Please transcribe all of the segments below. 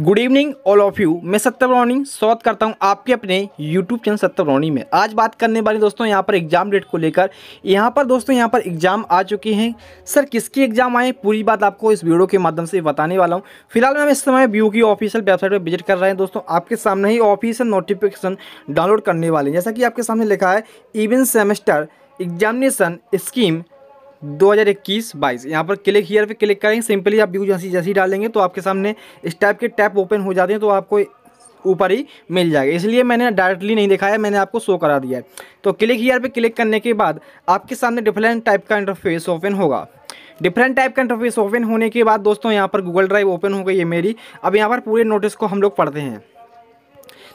Good evening all of you मैं ब्रौनी स्वागत करता हूँ आपके अपने यूट्यूब चैनल सत्तर ब्रौनी में। आज बात करने वाली दोस्तों यहाँ पर एग्ज़ाम डेट को लेकर। यहाँ पर दोस्तों, यहाँ पर एग्ज़ाम आ चुके हैं। सर, किसके एग्ज़ाम आए? पूरी बात आपको इस वीडियो के माध्यम से बताने वाला हूँ। फ़िलहाल हम इस समय व्यू की ऑफिशियल वेबसाइट पर विज़िट कर रहे हैं। दोस्तों, आपके सामने ही ऑफिशियल नोटिफिकेशन डाउनलोड करने वाले जैसा कि आपके सामने लिखा है इवन सेमेस्टर एग्जामिनेशन स्कीम 2021-22 यहाँ पर क्लिक हियर पे क्लिक करेंगे सिंपली आप व्यू जैसी जैसी डालेंगे तो आपके सामने इस टाइप के टैप ओपन हो जाते हैं तो आपको ऊपर ही मिल जाएगा। इसलिए मैंने डायरेक्टली नहीं दिखाया मैंने आपको शो करा दिया है। तो क्लिक हियर पे क्लिक करने के बाद आपके सामने डिफरेंट टाइप का इंटरफेस ओपन होगा। डिफरेंट टाइप का इंटरफेस ओपन होने के बाद दोस्तों यहाँ पर गूगल ड्राइव ओपन हो गई है मेरी। अब यहाँ पर पूरे नोटिस को हम लोग पढ़ते हैं।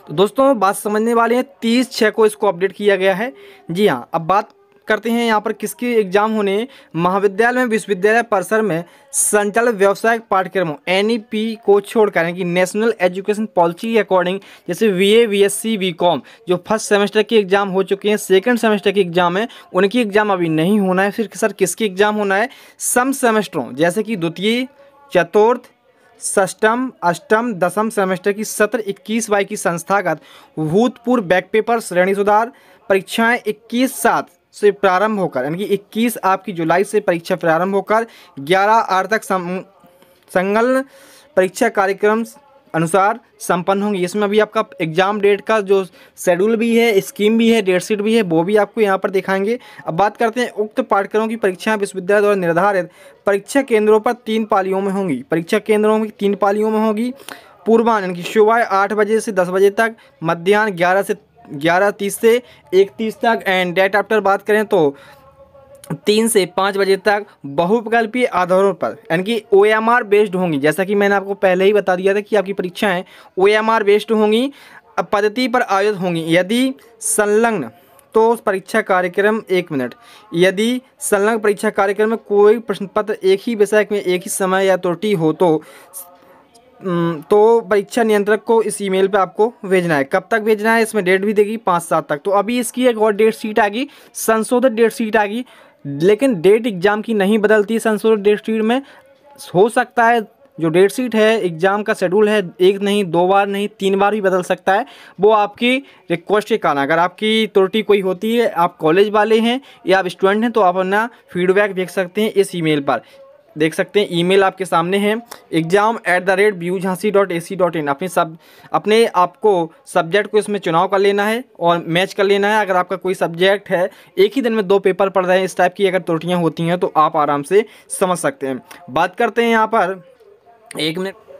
तो दोस्तों, बात समझने वाले हैं, तीस छः को इसको अपडेट किया गया है। जी हाँ अब बात करते हैं। यहाँ पर किसके एग्ज़ाम होने महाविद्यालय में, विश्वविद्यालय परिसर में संचालित व्यवसायिक पाठ्यक्रमों एन को छोड़कर यानी कि नेशनल एजुकेशन पॉलिसी के अकॉर्डिंग जैसे B A B S C B com जो फ़र्स्ट सेमेस्टर के एग्ज़ाम हो चुके हैं सेकंड सेमेस्टर के एग्ज़ाम है, उनकी एग्ज़ाम अभी नहीं होना है। फिर सर किसकी एग्ज़ाम होना है? सम सेमेस्टरों, जैसे कि द्वितीय, चतुर्थ षष्टम अष्टम, दसम सेमेस्टर की सत्र इक्कीस बाई की संस्थागत, भूतपूर्व बैक पेपर श्रेणी सुधार, परीक्षाएँ इक्कीस सात से प्रारंभ होकर, यानी कि 21 आपकी जुलाई से परीक्षा प्रारंभ होकर 11 आठ तक संलग्न परीक्षा कार्यक्रम अनुसार संपन्न होंगी। इसमें अभी आपका एग्ज़ाम डेट का जो शेड्यूल भी है, स्कीम भी है, डेट शीट भी है, वो भी आपको यहाँ पर दिखाएँगे। अब बात करते हैं उक्त पाठ्यक्रमों की परीक्षाएँ विश्वविद्यालय द्वारा निर्धारित परीक्षा केंद्रों पर तीन पालियों में होंगी। परीक्षा केंद्रों में तीन पालियों में होगी। पूर्वान्ह यानी कि सुबह आठ बजे से दस बजे तक मध्यान्ह ग्यारह से ग्यारह तीस से एक तीस तक। एंड डेट आफ्टर बात करें तो तीन से पाँच बजे तक बहुविकल्पीय आधारों पर, यानी कि ओ एम आर बेस्ड होंगी। जैसा कि मैंने आपको पहले ही बता दिया था कि आपकी परीक्षाएँ ओ एम आर बेस्ड होंगी, पद्धति पर आयोजित होंगी। यदि संलग्न तो परीक्षा कार्यक्रम, एक मिनट। यदि संलग्न परीक्षा कार्यक्रम में कोई प्रश्न पत्र एक ही विषय में एक ही समय या त्रुटि हो तो तो परीक्षा नियंत्रक को इस ईमेल पे आपको भेजना है। कब तक भेजना है, इसमें डेट भी देगी, पाँच सात तक। तो अभी इसकी एक और डेट शीट आ गई संशोधित डेट शीट आ गई लेकिन डेट एग्ज़ाम की नहीं बदलती संशोधित डेट शीट में। हो सकता है जो डेट शीट है, एग्ज़ाम का शेड्यूल है, एक नहीं, दो बार नहीं, तीन बार भी बदल सकता है। वो आपकी रिक्वेस्ट के कारण, अगर आपकी त्रुटि कोई होती है, आप कॉलेज वाले हैं या आप स्टूडेंट हैं तो आप अपना फीडबैक भेज सकते हैं इस ईमेल पर। देख सकते हैं, ईमेल आपके सामने है। Exam at the rate B U Jhansi dot A C dot in अपने सब, अपने आपको सब्जेक्ट को इसमें चुनाव कर लेना है और मैच कर लेना है। अगर आपका कोई सब्जेक्ट है, एक ही दिन में दो पेपर पढ़ रहे हैं, इस टाइप की अगर त्रुटियाँ होती हैं तो आप आराम से समझ सकते हैं। बात करते हैं यहाँ पर, एक मिनट।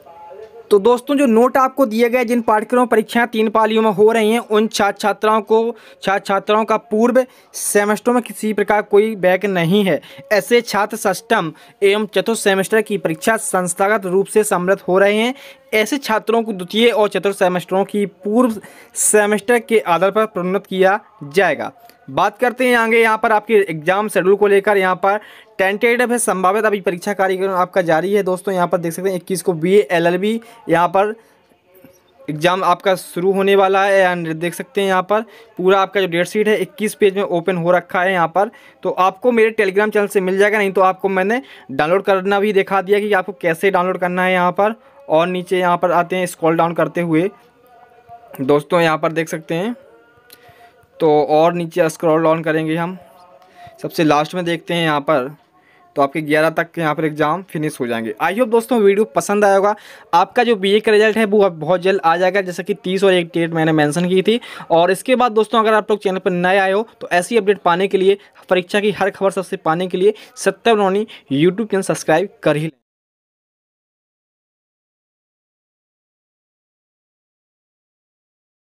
तो दोस्तों, जो नोट आपको दिए गए, जिन पाठ्यक्रमों परीक्षाएँ तीन पालियों में हो रही हैं, उन छात्र छात्राओं को छात्र छात्राओं का पूर्व सेमेस्टरों में किसी प्रकार कोई बैक नहीं है। ऐसे छात्र सष्टम एवं चतुर्थ सेमेस्टर की परीक्षा संस्थागत रूप से सम्मिलित हो रहे हैं। ऐसे छात्रों को द्वितीय और चतुर्थ सेमेस्टरों की पूर्व सेमेस्टर के आधार पर प्रोन्नत किया जाएगा। बात करते हैं आगे, यहाँ पर आपके एग्ज़ाम शेड्यूल को लेकर। यहाँ पर टेंटेटिव है, संभावित। अभी परीक्षा कार्यक्रम आपका जारी है दोस्तों, यहाँ पर देख सकते हैं, इक्कीस को बी एल एल बी यहाँ पर एग्ज़ाम आपका शुरू होने वाला है एंड देख सकते हैं यहाँ पर पूरा आपका जो डेट शीट है 21 पेज में ओपन हो रखा है यहाँ पर। तो आपको मेरे टेलीग्राम चैनल से मिल जाएगा, नहीं तो आपको मैंने डाउनलोड करना भी दिखा दिया कि आपको कैसे डाउनलोड करना है यहाँ पर। और नीचे यहाँ पर आते हैं स्क्रॉल डाउन करते हुए। दोस्तों, यहाँ पर देख सकते हैं। तो और नीचे स्क्रॉल डाउन करेंगे हम। सबसे लास्ट में देखते हैं यहाँ पर। तो आपके 11 तक यहाँ पर एग्ज़ाम फिनिश हो जाएँगे। आई होप दोस्तों वीडियो पसंद आया होगा। आपका जो बीए का रिज़ल्ट है, वो बहुत जल्द आ जाएगा। जैसे कि 30 और एक डेट मैंने मेंशन की थी। और इसके बाद दोस्तों अगर आप लोग चैनल पर नए आए हो तो ऐसी अपडेट पाने के लिए, परीक्षा की हर खबर सबसे पाने के लिए सत्तर नौनी यूट्यूब चैनल सब्सक्राइब कर ही लें।